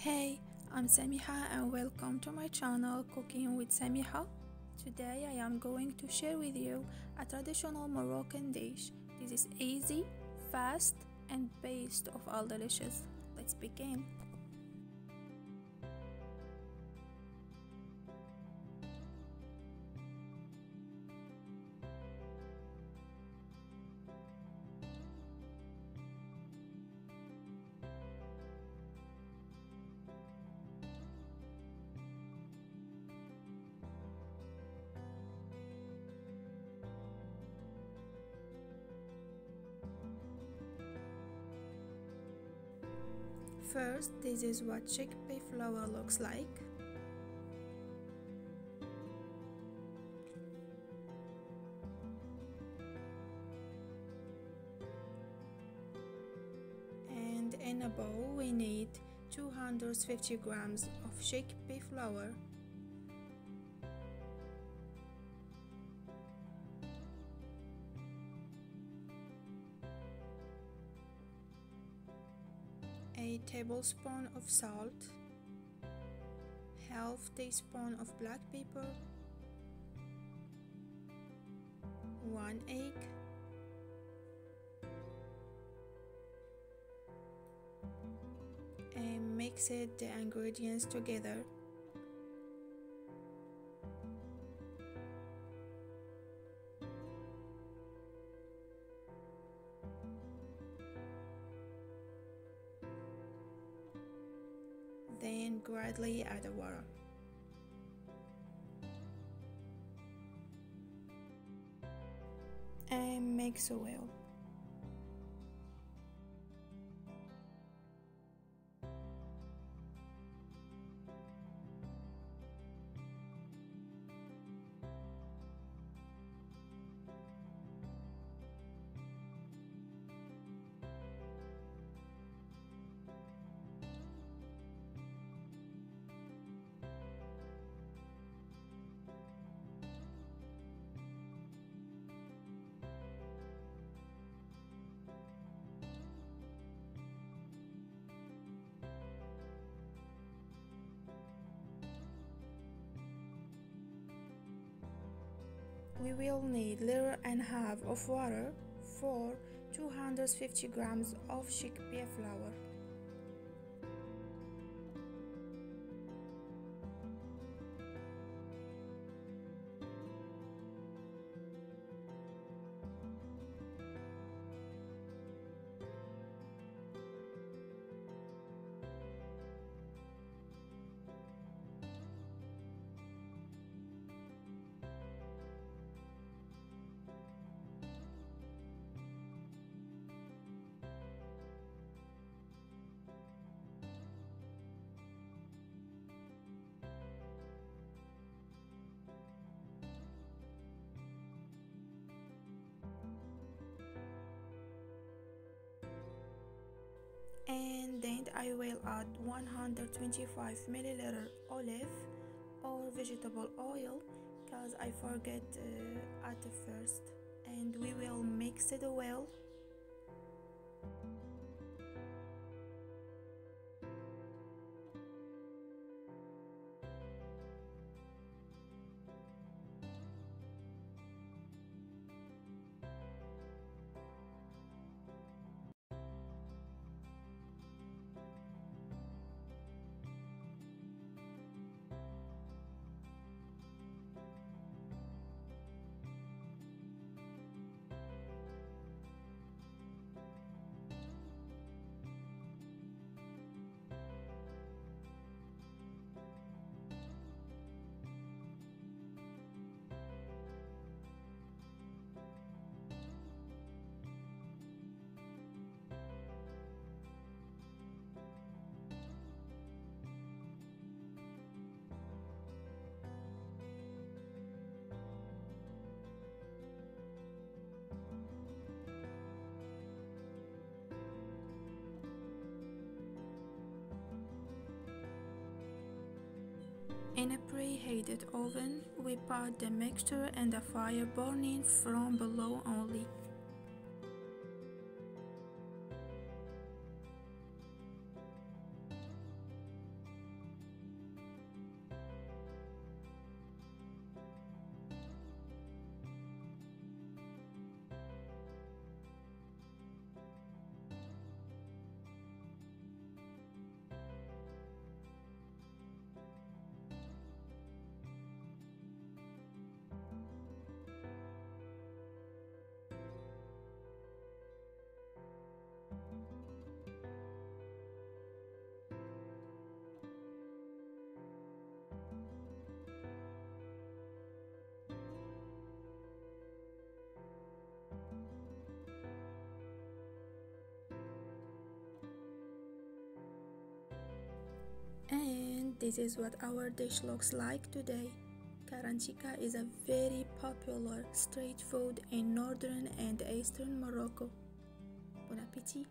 Hey, I'm Samiha and welcome to my channel Cooking with Samiha. Today I am going to share with you a traditional Moroccan dish. This is easy, fast and best of all delicious. Let's begin. First, this is what chickpea flour looks like. And in a bowl, we need 250 grams of chickpea flour. A tablespoon of salt, half teaspoon of black pepper, one egg, and mix it the ingredients together. Then gradually add the water. And mix well. We will need liter and half of water for 250 grams of chickpea flour. And then I will add 125 milliliter olive or vegetable oil because I forget uh, at the first. And we will mix it well In a preheated oven, we put the mixture and the fire burning from below only. This is what our dish looks like today. Karantika is a very popular street food in northern and eastern Morocco. Bon appetit!